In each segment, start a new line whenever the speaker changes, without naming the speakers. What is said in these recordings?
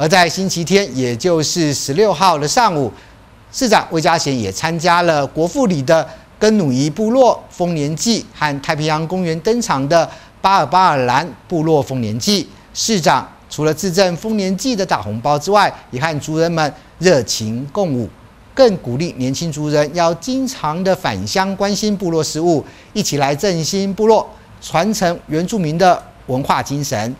而在星期天，也就是十六号的上午，市长魏家贤也参加了国父里的根努伊部落丰年祭和太平洋公园登场的巴尔巴尔兰部落丰年祭。市长除了自赠丰年祭的大红包之外，也和族人们热情共舞，更鼓励年轻族人要经常的返乡关心部落事务，一起来振兴部落，传承原住民的文化精神。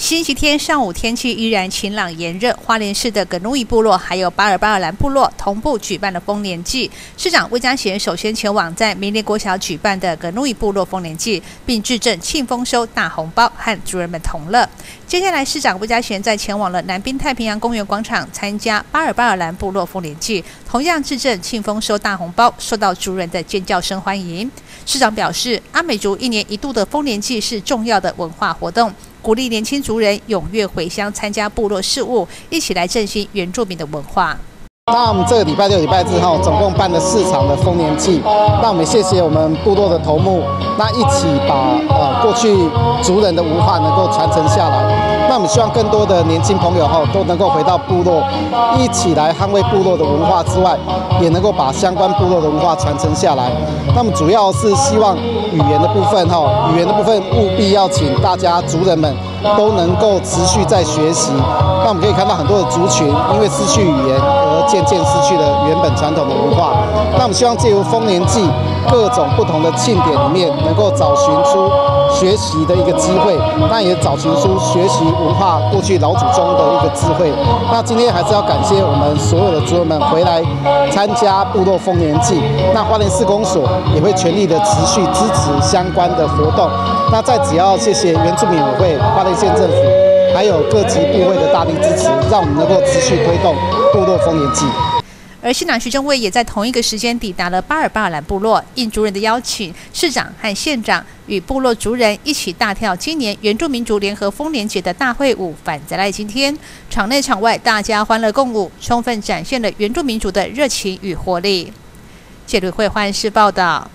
星期天上午天气依然晴朗炎热，花莲市的葛努伊部落还有巴尔巴尔兰部落同步举办了丰年祭。市长魏家贤首先前往在明年国小举办的葛努伊部落丰年祭，并致赠庆丰收大红包，和族人们同乐。接下来，市长魏家贤在前往了南滨太平洋公园广场参加巴尔巴尔兰部落丰年祭，同样致赠庆丰收大红包，受到族人的尖叫声欢迎。市长表示，阿美族一年一度的丰年祭是重要的文化活动。鼓励年轻族人踊跃回乡参加部落事务，一起来振兴原住民的文化。
那我们这个礼拜六、礼拜日哈，总共办了四场的丰年祭。那我们谢谢我们部落的头目，那一起把呃过去族人的文化能够传承下来。那我们希望更多的年轻朋友哈都能够回到部落，一起来捍卫部落的文化之外，也能够把相关部落的文化传承下来。那么主要是希望语言的部分哈，语言的部分务必要请大家族人们都能够持续在学习。那我们可以看到很多的族群因为失去语言而渐渐失去了原本传统的文化。那我们希望借由丰年祭各种不同的庆典里面，能够找寻出学习的一个机会，那也找寻出学习。文化过去老祖宗的一个智慧，那今天还是要感谢我们所有的族人们回来参加部落丰年祭。那花莲市公所也会全力的持续支持相关的活动。那再只要谢谢原住民委会、花莲县政府，还有各级部会的大力支持，让我们能够持续推动部落丰年祭。
而县长徐正伟也在同一个时间抵达了巴尔巴尔兰部落，应族人的邀请，市长和县长与部落族人一起大跳今年原住民族联合丰年节的大会舞。反在赖今天，场内场外大家欢乐共舞，充分展现了原住民族的热情与活力。谢旅会欢视报道。